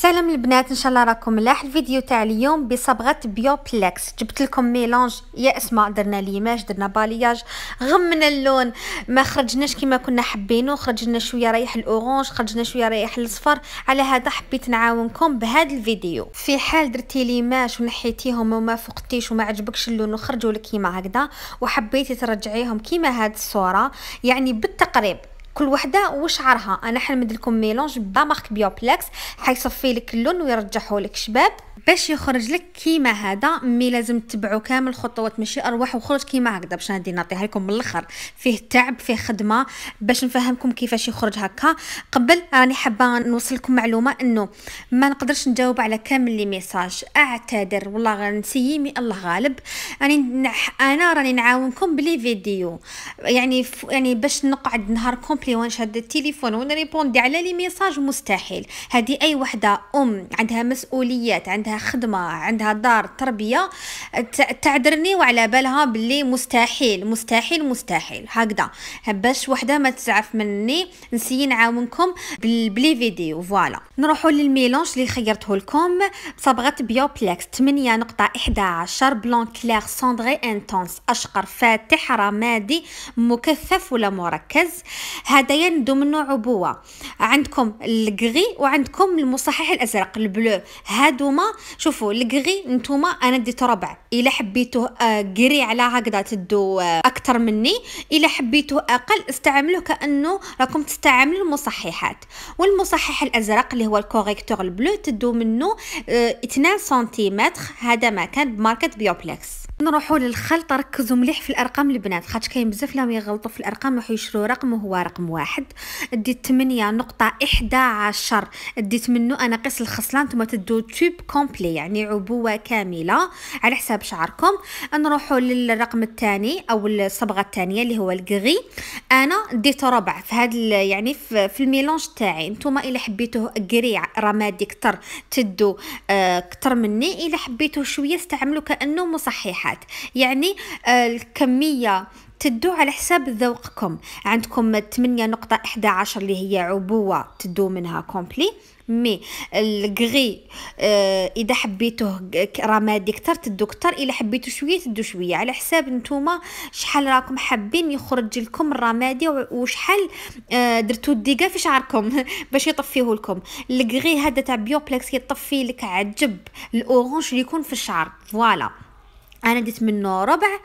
سلام البنات إن شاء الله راكم ملاح. الفيديو تاع اليوم بصبغة بيوبلكس جبت لكم mélange يا إسماء درنا ليماج درنا balayage غمينا اللون. ما خرجناش كما كنا حابينه خرجنا شوية ريح ال orange خرجنا شوية ريح الاصفر على هذا حبيت نعاونكم بهذا الفيديو. في حال درتي les mèches ونحيتيهم وما فقتيش وما عجبكش اللون وخرجوا لك كيما هكذا. وحبيتي ترجعيهم كيما هذه الصورة يعني بالتقريب. كل وحدة وشعرها. أنا حنمد لكم mélange ب marque بيوبلكس حيصفي لك اللون ويرجعه لك شباب. باش يخرج لك كيما هذا mais لازم تتبعوا كامل الخطوات ماشي أروح وخرج كيما هكذا. باش ندي نعطيها لكم من الأخر. فيه تعب فيه خدمة. باش نفهمكم كيفاش يخرج هكا. قبل راني حابة نوصل لكم معلومة إنه ما نقدرش نجاوب على كامل les messages. أعتذر والله غنسيي mais الله غالب. راني أنا راني نعاونكم ب les vidéos. يعني يعني باش نقعد نهار complet ونشد التليفون ونريبوندي على les messages مستحيل. هذه أي وحدة أم عندها مسؤوليات عندها خدمة عندها دار تربية تعذرني وعلى بالها باللي مستحيل مستحيل مستحيل. هكذا. باش وحدة ما تزعف مني نسي نعاونكم ب les vidéos. voilà. نروحوا لل mélange اللي خيرته لكم. صبغة بيوبلكس 8 نقطة 11 blond clair cendré intense أشقر فاتح رمادي مكثف ولا مركز. هذا تدو منه عبوة. عندكم الكغي وعندكم المصحح الأزرق ال bleu. هادوما شوفوا الكغي نتوما أنا ديت ربع. إلا حبيتوه gris آه، على هكذا تدو آه، أكثر مني إلا حبيتوه أقل استعملوه كأنه راكم تستعملوا المصححات. والمصحح الأزرق اللي هو ال correcteur ال bleu تدو منه 2 آه، سنتيمتر. هذا ما كان بماركة بيوبلكس نروحوا للخلط ركزوا مليح في الأرقام البنات خاطر كاين بزاف لهم يغلطوا في الأرقام يروحوا يشروا رقم وهو رقم واحد. ديت 8 نقطة 11 ديت منه أنا قيس الخصلان نتوما تدو tube complet يعني عبوة كاملة. على حساب شعركم. نروحوا للرقم الثاني أو الصبغة الثانية اللي هو الكغي أنا ديت ربع في هذا يعني في, ال mélange تاعي. نتوما إلا حبيتوه gris رمادي كتر تدو آه كتر مني إلا حبيتوه شوية استعملوا كانه مصححه الصفحات يعني آه، الكمية تدو على حساب ذوقكم. عندكم 8 نقطة 11 اللي هي عبوة تدو منها complet. mais ال gris آه إذا حبيتوه رمادي كتر تدو كتر اذا حبيتو شوية تدو شوية. على حساب نتوما شحال راكم حابين يخرج لكم الرمادي وشحال آه درتو ال dégât في شعركم باش يطفيه لكم. الكغي هذا تاع بيوبلكس يطفي لك عجب ال orange اللي يكون في الشعر. voilà. أنا ديت منه ربع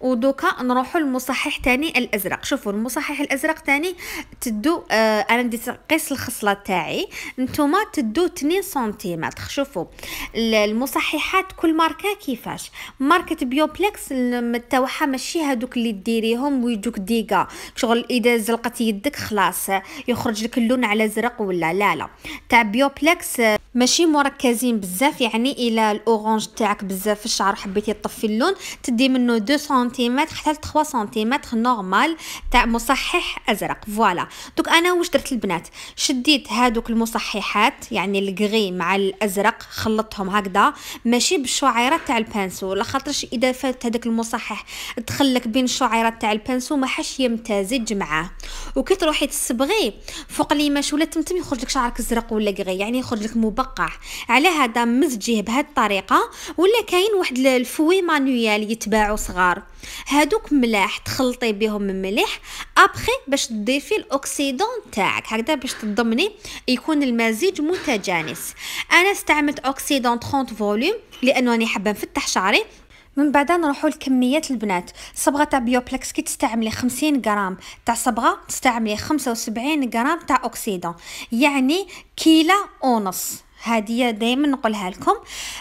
ودوكا نروحوا للمصحح تاني الأزرق. شوفوا المصحح الأزرق تاني تدو آه أنا ديت قيس الخصلة تاعي. نتوما تدو 2 سنتيمتر. شوفوا المصححات كل ماركة كيفاش؟ ماركة بيوبلكس تاعها ماشي هادوك اللي ديريهم ويجوك dégât. شغل إذا زلقت يدك خلاص يخرج لك اللون على زرق ولا لا لا. تاع بيوبلكس ماشي مركزين بزاف يعني إلى ال orange تاعك بزاف في الشعر حبيتي تطفي اللون تدي منه 2 سنتيمتر حتى 3 سنتيمتر normal تاع مصحح أزرق. voilà. دوك أنا واش درت البنات شديت هادوك المصححات يعني الكغي مع الأزرق خلطتهم هكذا ماشي بالشعيرات تاع ال pinceau لخاطرش إذا فات هذاك المصحح دخلك بين الشعيرات تاع ال pinceau ما حش يمتزج معاه. وكي تروحي تصبغي فوق les mèches ولا تمتم يخرج لك شعرك أزرق ولا كغي يعني يخرج لك مبقع على هذا مزجيه بهذه الطريقة ولا كاين واحد ال fouet manuel يتباعوا صغار. هادوك ملاح تخلطي بهم مليح ابخي باش تضيفي ال oxydant تاعك. هكذا باش تضمني يكون المزيج متجانس. أنا استعملت oxydant 30 volumes لأنه راني حابة نفتح شعري. من بعد نروحوا لكميات البنات. صبغة تاع بيوبلكس كي تستعملي 50 غرام. تاع صبغة تستعملي 75 غرام تاع oxydant. يعني كيلو ونص هادية دائما نقولها لكم.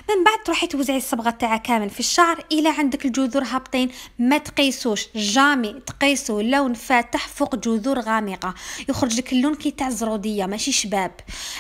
من بعد تروحي توزعي الصبغة تاعها كامل في الشعر إلى عندك الجذور هابطين. ما تقيسوش jamais تقيسوا لون فاتح فوق جذور غامقة. يخرج لك اللون كي تاع الزرودية ماشي شباب.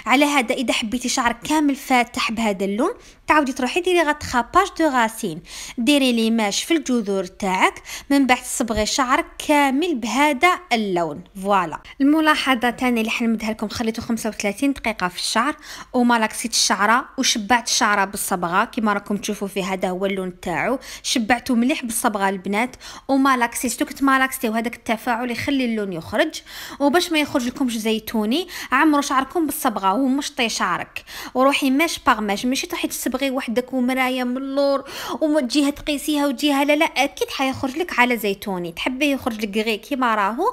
على هذا إذا حبيتي شعرك كامل فاتح بهذا اللون تعاودي تروحي ديري rattrapage de racines. ديري les mèches في الجذور تاعك. من بعد تصبغي شعرك كامل بهذا اللون. voilà. الملاحظة تاني اللي حنمدها لكم خليته 35 دقيقة في الشعر. وما مالاكسيت الشعره وشبعت الشعره بالصبغة. كما راكم تشوفوا في هذا هو اللون تاعو. شبعته مليح بالصبغة البنات. ومالاكسيت كنت مالاكسيتي وهذاك التفاعل يخلي اللون يخرج. وباش ما يخرج لكمش زيتوني عمروا شعركم بالصبغة ومشطي شعرك. وروحي mèche par mèche ماشي تروحي تسبغي وحدك ومراية من اللور وجهه تقيسيها وجهة لا لا أكيد حيخرج لك على زيتوني. تحبي يخرج لك غير كيما راهو؟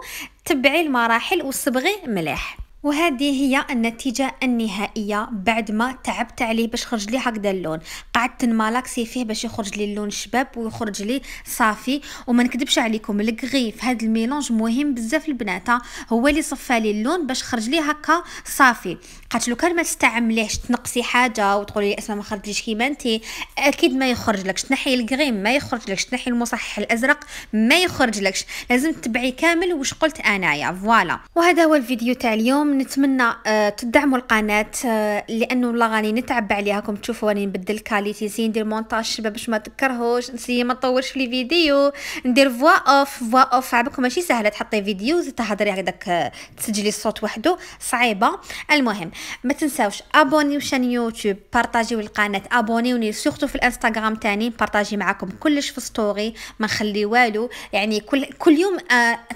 تبعي المراحل وصبغي مليح. وهذه هي النتيجة النهائية بعد ما تعبت عليه باش خرج لي هكذا اللون. قعدت نمالاكسي فيه باش يخرج لي اللون شباب ويخرج لي صافي. وما نكذبش عليكم الكغي في هذا ال mélange مهم بزاف البنات هو اللي صفى لي اللون باش خرج لي هكا صافي. قالت لو كان ما تستعمليهش تنقصي حاجة وتقولي لي اسمع ما خرجليش كيما أنت أكيد ما يخرج لكش. تنحي الكغي ما يخرج لكش تنحي المصحح الأزرق ما يخرج لكش. لازم تتبعي كامل واش قلت أنايا voilà. وهذا هو الفيديو تاع اليوم. نتمنى آه تدعموا القناة آه لأنه والله غاني نتعب عليها كم تشوفوا راني نبدل qualité زين ندير مونتاج شباب باش ما تكرهوش نسي ما نطولش في الفيديو ندير فوا اوف فوا اوف عبكم ماشي سهلة تحطي فيديو تهضري هكذاك آه، تسجلي الصوت وحده صعيبة. المهم ما تنساوش ابونيو chaîne يوتيوب بارطاجيو القناة ابونيوني surtout في الانستغرام تاني بارطاجي معاكم كلش في story ما نخلي والو. يعني كل كل يوم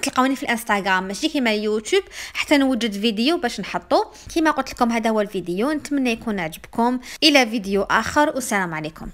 تلقاوني في الانستغرام ماشي كيما اليوتيوب حتى نوجد فيديو باش نحطو. كيما قلت لكم هذا هو الفيديو. نتمنى يكون عجبكم. إلى فيديو آخر والسلام عليكم.